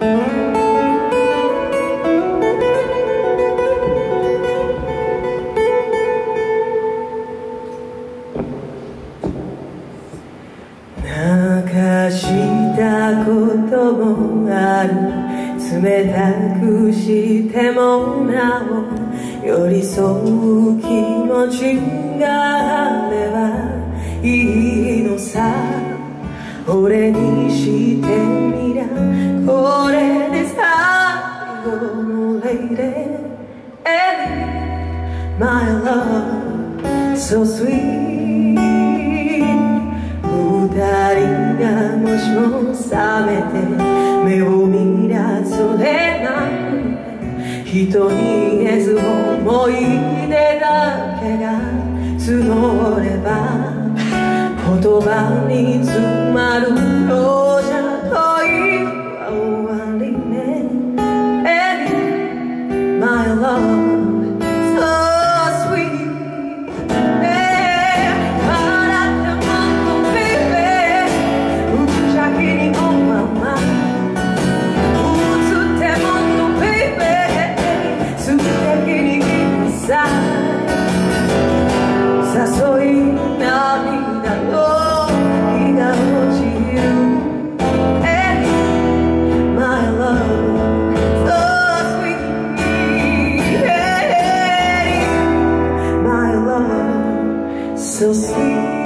泣かしたこともある。冷たくしてもなお寄り添う気持ちがあればいいのさ。俺にして my love so sweet. 二人がもしも覚めて目を見らそれなんて人に言えず思い出だけが募れば言葉に詰まる seus.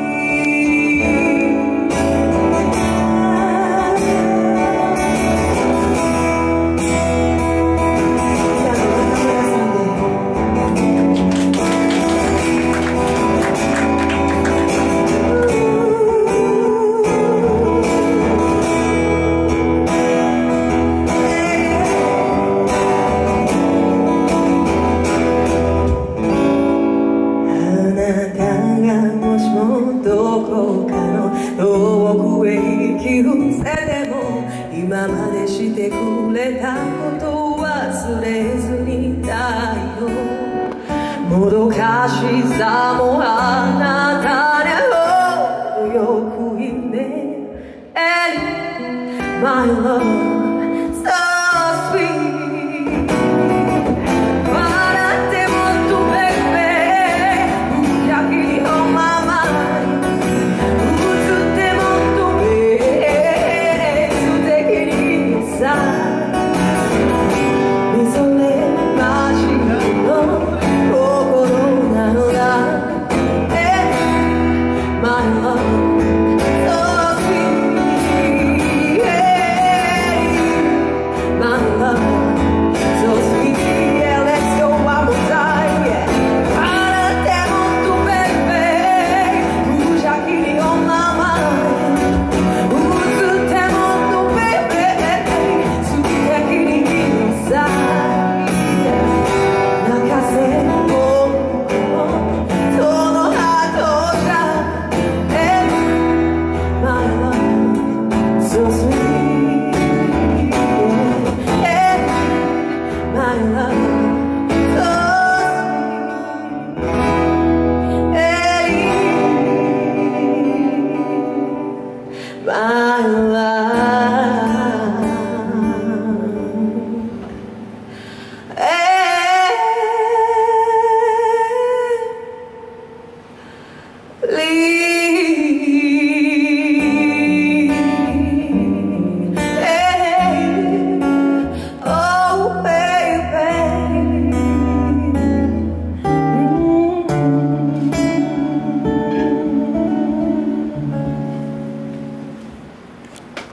今までしてくれたことを忘れずに太よ。もどかしさもあなたにほどよくいね。Hey, my love.